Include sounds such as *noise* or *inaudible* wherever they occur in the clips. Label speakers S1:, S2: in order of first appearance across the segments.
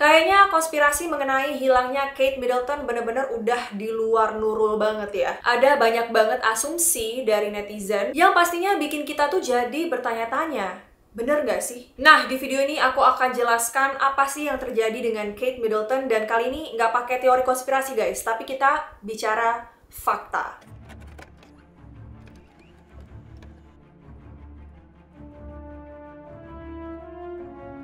S1: Kayaknya konspirasi mengenai hilangnya Kate Middleton bener-bener udah di luar nurul banget ya. Ada banyak banget asumsi dari netizen yang pastinya bikin kita tuh jadi bertanya-tanya. Bener gak sih? Nah, di video ini aku akan jelaskan apa sih yang terjadi dengan Kate Middleton dan kali ini nggak pakai teori konspirasi guys, tapi kita bicara fakta.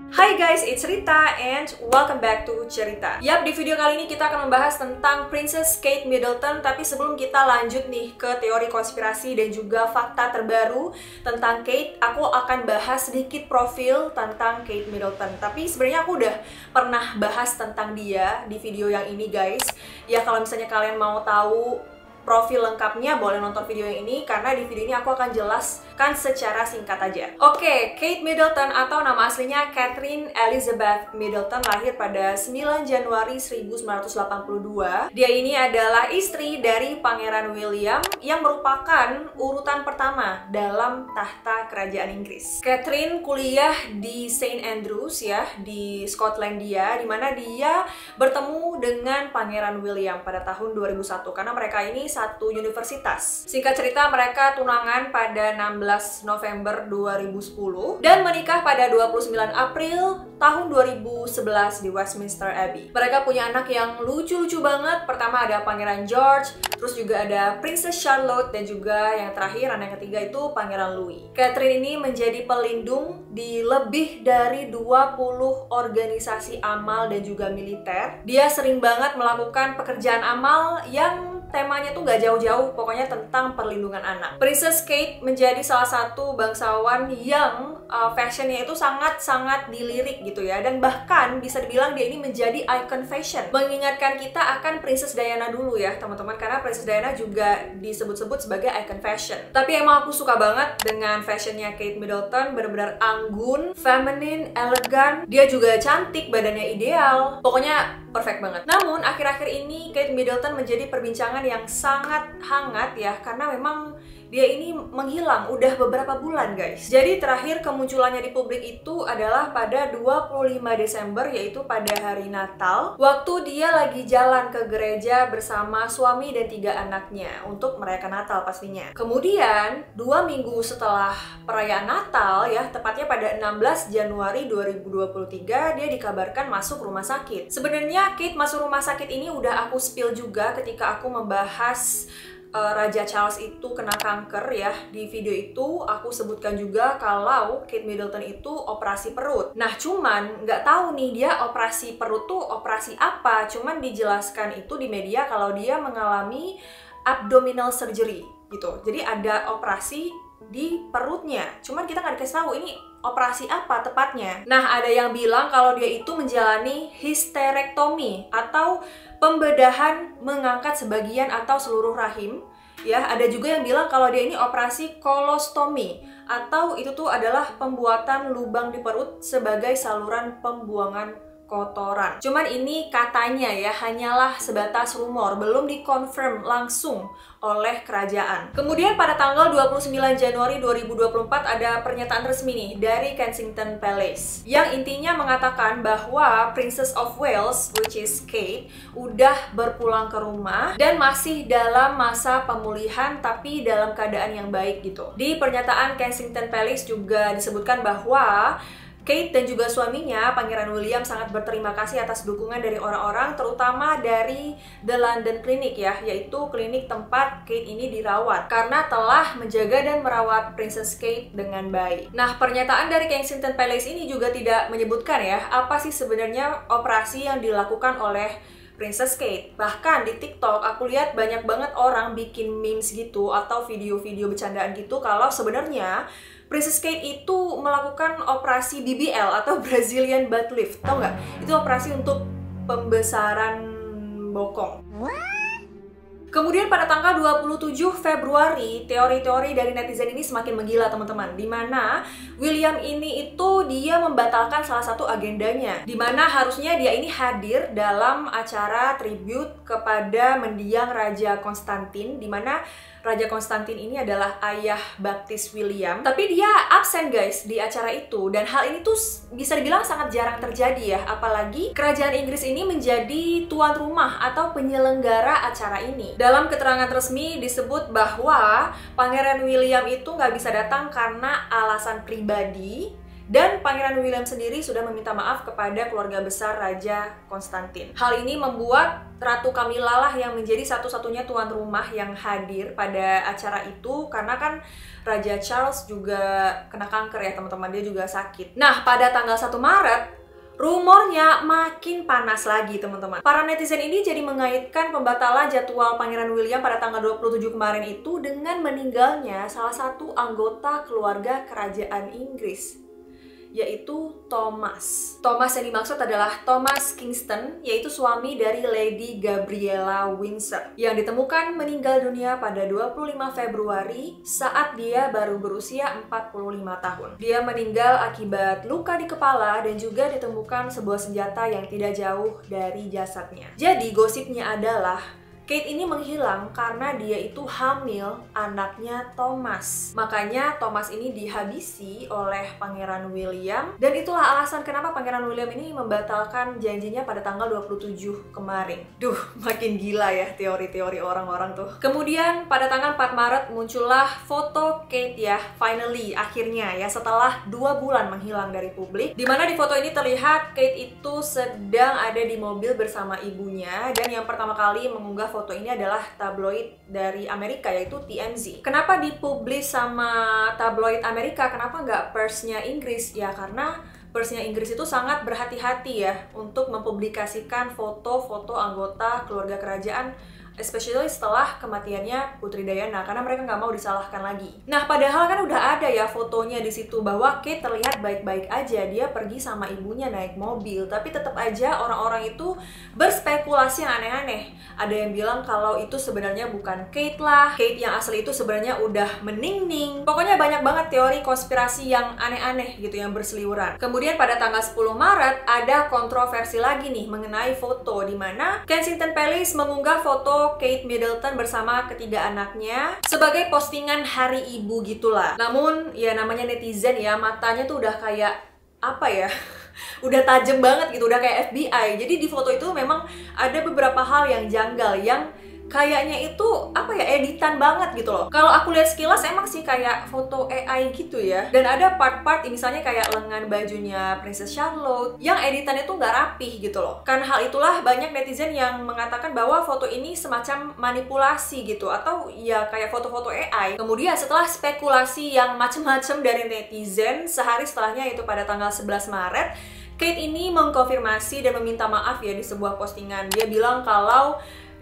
S1: Hai guys, it's Rita and welcome back to Cerita. Yap, di video kali ini kita akan membahas tentang Princess Kate Middleton, tapi sebelum kita lanjut nih ke teori konspirasi dan juga fakta terbaru tentang Kate, aku akan bahas sedikit profil tentang Kate Middleton. Tapi sebenarnya aku udah pernah bahas tentang dia di video yang ini guys. Ya kalau misalnya kalian mau tahu profil lengkapnya boleh nonton video yang ini karena di video ini aku akan jelaskan secara singkat aja. Oke, okay, Kate Middleton atau nama aslinya Catherine Elizabeth Middleton lahir pada 9 Januari 1982. Dia ini adalah istri dari Pangeran William yang merupakan urutan pertama dalam tahta kerajaan Inggris. Catherine kuliah di St Andrews ya di Skotlandia di mana dia bertemu dengan Pangeran William pada tahun 2001 karena mereka ini satu universitas. Singkat cerita, mereka tunangan pada 16 November 2010 dan menikah pada 29 April tahun 2011 di Westminster Abbey. Mereka punya anak yang lucu-lucu banget. Pertama ada Pangeran George, terus juga ada Princess Charlotte dan juga yang terakhir anak ketiga itu Pangeran Louis. Catherine ini menjadi pelindung di lebih dari 20 organisasi amal dan juga militer. Dia sering banget melakukan pekerjaan amal yang temanya tuh nggak jauh-jauh, pokoknya tentang perlindungan anak. Princess Kate menjadi salah satu bangsawan yang uh, fashionnya itu sangat-sangat dilirik gitu ya, dan bahkan bisa dibilang dia ini menjadi icon fashion. Mengingatkan kita akan Princess Diana dulu ya, teman-teman, karena Princess Diana juga disebut-sebut sebagai icon fashion. Tapi emang aku suka banget dengan fashionnya Kate Middleton, benar-benar anggun, feminine, elegan. Dia juga cantik, badannya ideal. Pokoknya perfect banget. Namun akhir-akhir ini Kate Middleton menjadi perbincangan yang sangat hangat ya karena memang dia ini menghilang udah beberapa bulan guys. Jadi terakhir kemunculannya di publik itu adalah pada 25 Desember yaitu pada hari Natal waktu dia lagi jalan ke gereja bersama suami dan tiga anaknya untuk merayakan Natal pastinya. Kemudian dua minggu setelah perayaan Natal ya tepatnya pada 16 Januari 2023 dia dikabarkan masuk rumah sakit. Sebenarnya Kate masuk rumah sakit ini udah aku spill juga ketika aku membahas uh, Raja Charles itu kena kanker ya. Di video itu aku sebutkan juga kalau Kate Middleton itu operasi perut. Nah cuman nggak tahu nih dia operasi perut tuh operasi apa. Cuman dijelaskan itu di media kalau dia mengalami abdominal surgery gitu. Jadi ada operasi di perutnya cuman kita nggak dikasih tahu ini operasi apa tepatnya nah ada yang bilang kalau dia itu menjalani histerektomi atau pembedahan mengangkat sebagian atau seluruh rahim. Ya, ada juga yang bilang kalau dia ini operasi kolostomi atau itu tuh adalah pembuatan lubang di perut sebagai saluran pembuangan kotoran. Cuman ini katanya ya hanyalah sebatas rumor, belum dikonfirm langsung oleh kerajaan. Kemudian pada tanggal 29 Januari 2024 ada pernyataan resmi nih dari Kensington Palace yang intinya mengatakan bahwa Princess of Wales which is Kate udah berpulang ke rumah dan masih dalam masa pemulihan tapi dalam keadaan yang baik gitu. Di pernyataan Kensington Palace juga disebutkan bahwa Kate dan juga suaminya, Pangeran William sangat berterima kasih atas dukungan dari orang-orang, terutama dari The London Clinic ya, yaitu klinik tempat Kate ini dirawat, karena telah menjaga dan merawat Princess Kate dengan baik. Nah, pernyataan dari Kensington Palace ini juga tidak menyebutkan ya, apa sih sebenarnya operasi yang dilakukan oleh Princess Kate. Bahkan di TikTok aku lihat banyak banget orang bikin memes gitu atau video-video bercandaan gitu kalau sebenarnya Princess Kate itu melakukan operasi BBL atau *laughs* Brazilian Butt Lift, tau nggak? Itu operasi untuk pembesaran bokong. Kemudian pada tanggal 27 Februari, teori-teori dari netizen ini semakin menggila teman-teman. Di mana William ini itu dia membatalkan salah satu agendanya. Di mana harusnya dia ini hadir dalam acara tribute kepada mendiang Raja Konstantin. Di mana Raja Konstantin ini adalah ayah baptis William. Tapi dia absen guys di acara itu dan hal ini tuh bisa dibilang sangat jarang terjadi ya. Apalagi kerajaan Inggris ini menjadi tuan rumah atau penyelenggara acara ini. Dalam keterangan resmi disebut bahwa Pangeran William itu nggak bisa datang karena alasan pribadi dan Pangeran William sendiri sudah meminta maaf kepada keluarga besar Raja Konstantin. Hal ini membuat Ratu Camilla lah yang menjadi satu-satunya tuan rumah yang hadir pada acara itu karena kan Raja Charles juga kena kanker ya teman-teman, dia juga sakit. Nah, pada tanggal 1 Maret Rumornya makin panas lagi teman-teman. Para netizen ini jadi mengaitkan pembatalan jadwal Pangeran William pada tanggal 27 kemarin itu dengan meninggalnya salah satu anggota keluarga kerajaan Inggris yaitu Thomas. Thomas yang dimaksud adalah Thomas Kingston, yaitu suami dari Lady Gabriella Windsor, yang ditemukan meninggal dunia pada 25 Februari saat dia baru berusia 45 tahun. Dia meninggal akibat luka di kepala dan juga ditemukan sebuah senjata yang tidak jauh dari jasadnya. Jadi gosipnya adalah Kate ini menghilang karena dia itu hamil anaknya Thomas. Makanya Thomas ini dihabisi oleh Pangeran William dan itulah alasan kenapa Pangeran William ini membatalkan janjinya pada tanggal 27 kemarin. Duh, makin gila ya teori-teori orang-orang tuh. Kemudian pada tanggal 4 Maret muncullah foto Kate ya, finally akhirnya ya setelah dua bulan menghilang dari publik. Di mana di foto ini terlihat Kate itu sedang ada di mobil bersama ibunya dan yang pertama kali mengunggah foto ini adalah tabloid dari Amerika yaitu TMZ. Kenapa dipublis sama tabloid Amerika? Kenapa nggak persnya Inggris? Ya karena persnya Inggris itu sangat berhati-hati ya untuk mempublikasikan foto-foto anggota keluarga kerajaan especially setelah kematiannya Putri Diana karena mereka nggak mau disalahkan lagi. Nah, padahal kan udah ada ya fotonya di situ bahwa Kate terlihat baik-baik aja, dia pergi sama ibunya naik mobil, tapi tetap aja orang-orang itu berspekulasi yang aneh-aneh. Ada yang bilang kalau itu sebenarnya bukan Kate lah, Kate yang asli itu sebenarnya udah meningning. Pokoknya banyak banget teori konspirasi yang aneh-aneh gitu yang berseliweran. Kemudian pada tanggal 10 Maret ada kontroversi lagi nih mengenai foto di mana Kensington Palace mengunggah foto Kate Middleton bersama ketiga anaknya sebagai postingan hari ibu gitulah. Namun ya namanya netizen ya matanya tuh udah kayak apa ya? *laughs* udah tajam banget gitu, udah kayak FBI. Jadi di foto itu memang ada beberapa hal yang janggal yang kayaknya itu apa ya editan banget gitu loh. Kalau aku lihat sekilas emang sih kayak foto AI gitu ya. Dan ada part-part misalnya kayak lengan bajunya Princess Charlotte yang editannya tuh nggak rapih gitu loh. Karena hal itulah banyak netizen yang mengatakan bahwa foto ini semacam manipulasi gitu atau ya kayak foto-foto AI. Kemudian setelah spekulasi yang macem-macem dari netizen sehari setelahnya itu pada tanggal 11 Maret Kate ini mengkonfirmasi dan meminta maaf ya di sebuah postingan. Dia bilang kalau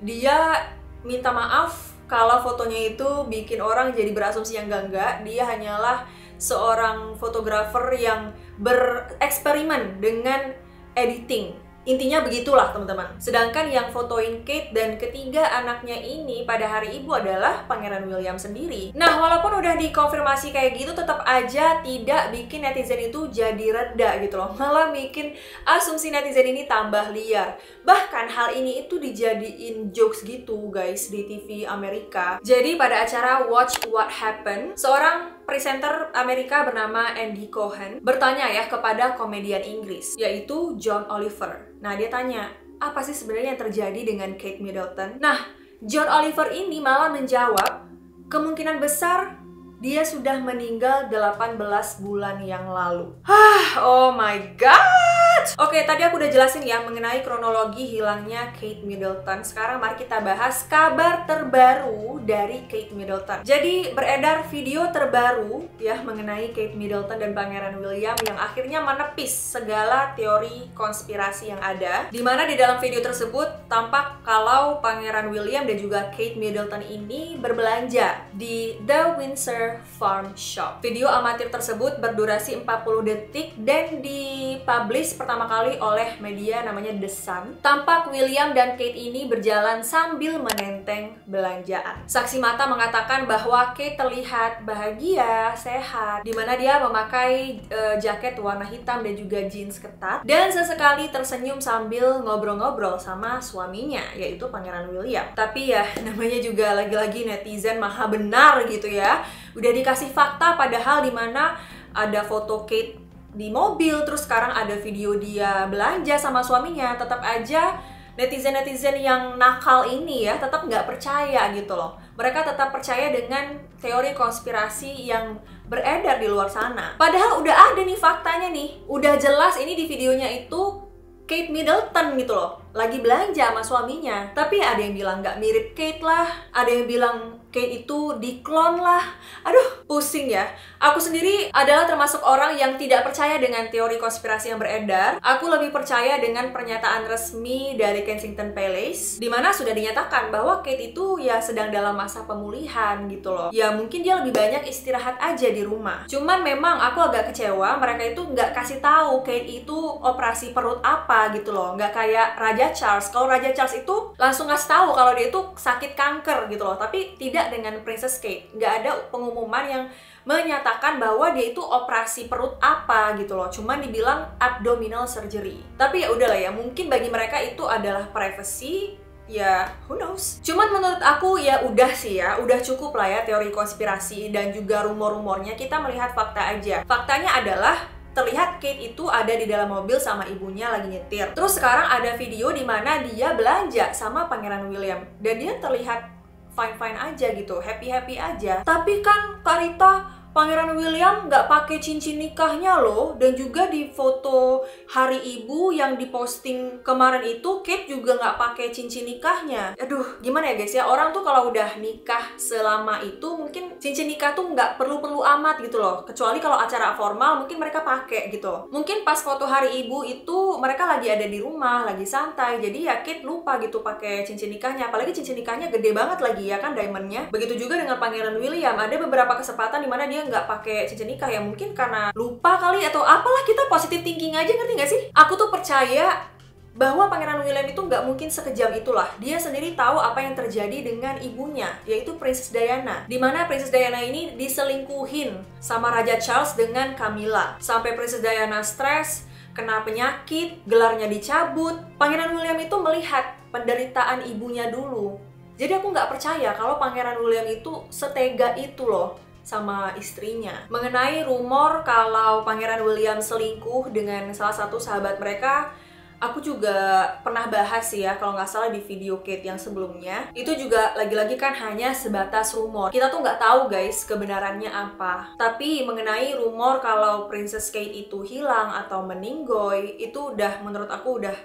S1: dia minta maaf kalau fotonya itu bikin orang jadi berasumsi yang enggak-enggak. Dia hanyalah seorang fotografer yang bereksperimen dengan editing Intinya begitulah teman-teman. Sedangkan yang fotoin Kate dan ketiga anaknya ini pada hari ibu adalah Pangeran William sendiri. Nah, walaupun udah dikonfirmasi kayak gitu, tetap aja tidak bikin netizen itu jadi reda gitu loh. *laughs* Malah bikin asumsi netizen ini tambah liar. Bahkan hal ini itu dijadiin jokes gitu guys di TV Amerika. Jadi pada acara Watch What Happened, seorang presenter Amerika bernama Andy Cohen bertanya ya kepada komedian Inggris, yaitu John Oliver. Nah, dia tanya, apa sih sebenarnya yang terjadi dengan Kate Middleton? Nah, John Oliver ini malah menjawab, kemungkinan besar dia sudah meninggal 18 bulan yang lalu. Hah, oh my god! Oke, tadi aku udah jelasin ya mengenai kronologi hilangnya Kate Middleton. Sekarang mari kita bahas kabar terbaru dari Kate Middleton. Jadi beredar video terbaru ya mengenai Kate Middleton dan Pangeran William yang akhirnya menepis segala teori konspirasi yang ada. Di mana di dalam video tersebut tampak kalau Pangeran William dan juga Kate Middleton ini berbelanja di The Windsor Farm Shop. Video amatir tersebut berdurasi 40 detik dan dipublish pertama pertama kali oleh media namanya The Sun. Tampak William dan Kate ini berjalan sambil menenteng belanjaan. Saksi mata mengatakan bahwa Kate terlihat bahagia, sehat, di mana dia memakai uh, jaket warna hitam dan juga jeans ketat dan sesekali tersenyum sambil ngobrol-ngobrol sama suaminya yaitu Pangeran William. Tapi ya *laughs* namanya juga lagi-lagi netizen maha benar gitu ya. Udah dikasih fakta padahal di mana ada foto Kate di mobil terus sekarang ada video dia belanja sama suaminya tetap aja netizen-netizen yang nakal ini ya tetap nggak percaya gitu loh. Mereka tetap percaya dengan teori konspirasi yang beredar di luar sana. Padahal udah ada nih faktanya nih udah jelas ini di videonya itu Kate Middleton gitu loh lagi belanja sama suaminya. Tapi ada yang bilang nggak mirip Kate lah ada yang bilang Kate itu diklon lah. Aduh, pusing ya. Aku sendiri adalah termasuk orang yang tidak percaya dengan teori konspirasi yang beredar. Aku lebih percaya dengan pernyataan resmi dari Kensington Palace, di mana sudah dinyatakan bahwa Kate itu ya sedang dalam masa pemulihan gitu loh. Ya mungkin dia lebih banyak istirahat aja di rumah. Cuman memang aku agak kecewa mereka itu nggak kasih tahu Kate itu operasi perut apa gitu loh. Nggak kayak Raja Charles. Kalau Raja Charles itu langsung ngasih tahu kalau dia itu sakit kanker gitu loh. Tapi tidak dengan Princess Kate. Nggak ada pengumuman yang menyatakan bahwa dia itu operasi perut apa gitu loh. Cuman dibilang abdominal surgery. Tapi ya udahlah ya, mungkin bagi mereka itu adalah privacy ya who knows. Cuman menurut aku ya udah sih ya, udah cukup lah ya teori konspirasi dan juga rumor-rumornya kita melihat fakta aja. Faktanya adalah terlihat Kate itu ada di dalam mobil sama ibunya lagi nyetir. Terus sekarang ada video di mana dia belanja sama Pangeran William dan dia terlihat fine fine aja gitu happy happy aja. Tapi kan Karita Pangeran William nggak pakai cincin nikahnya loh. Dan juga di foto hari ibu yang diposting kemarin itu Kate juga nggak pakai cincin nikahnya. Aduh gimana ya guys ya? Orang tuh kalau udah nikah selama itu mungkin cincin nikah tuh nggak perlu-perlu amat gitu loh. Kecuali kalau acara formal mungkin mereka pakai gitu. Mungkin pas foto hari ibu itu mereka lagi ada di rumah lagi santai. Jadi ya Kate lupa gitu pakai cincin nikahnya. Apalagi cincin nikahnya gede banget lagi ya kan diamondnya. Begitu juga dengan Pangeran William. Ada beberapa kesempatan di mana dia nggak pakai cincin nikah ya mungkin karena lupa kali atau apalah kita positif thinking aja ngerti nggak sih? Aku tuh percaya bahwa Pangeran William itu nggak mungkin sekejam itulah. Dia sendiri tahu apa yang terjadi dengan ibunya, yaitu Princess Diana. Di mana Princess Diana ini diselingkuhin sama Raja Charles dengan Camilla. Sampai Princess Diana stres, kena penyakit, gelarnya dicabut. Pangeran William itu melihat penderitaan ibunya dulu. Jadi aku nggak percaya kalau Pangeran William itu setega itu loh sama istrinya. Mengenai rumor kalau Pangeran William selingkuh dengan salah satu sahabat mereka, aku juga pernah bahas ya kalau nggak salah di video Kate yang sebelumnya. Itu juga lagi-lagi kan hanya sebatas rumor. Kita tuh nggak tahu guys kebenarannya apa. Tapi mengenai rumor kalau Princess Kate itu hilang atau meninggoy itu udah menurut aku udah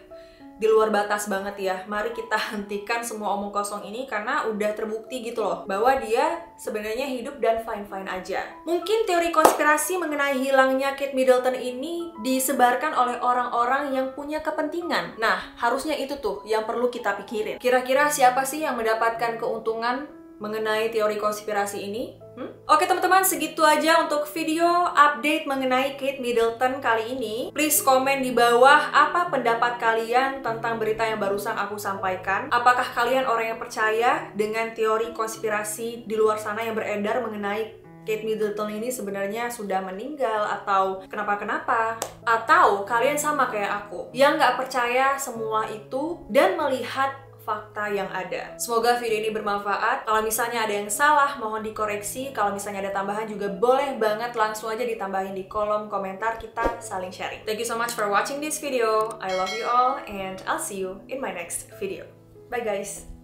S1: di luar batas banget ya. Mari kita *laughs* hentikan semua omong kosong ini karena udah terbukti gitu loh bahwa dia sebenarnya hidup dan fine-fine aja. Mungkin teori konspirasi mengenai hilangnya Kate Middleton ini disebarkan oleh orang-orang yang punya kepentingan. Nah, harusnya itu tuh yang perlu kita pikirin. Kira-kira siapa sih yang mendapatkan keuntungan mengenai teori konspirasi ini? Hmm? Oke teman-teman, segitu aja untuk video update mengenai Kate Middleton kali ini. Please komen di bawah apa pendapat kalian tentang berita yang barusan aku sampaikan. Apakah kalian orang yang percaya dengan teori konspirasi di luar sana yang beredar mengenai Kate Middleton ini sebenarnya sudah meninggal atau kenapa-kenapa atau kalian sama kayak aku yang nggak percaya semua itu dan melihat fakta yang ada. Semoga video ini bermanfaat. Kalau misalnya ada yang salah, mohon dikoreksi. Kalau misalnya ada tambahan juga boleh banget langsung aja ditambahin di kolom komentar kita saling sharing. Thank you so much for watching this video. I love you all and I'll see you in my next video. Bye guys!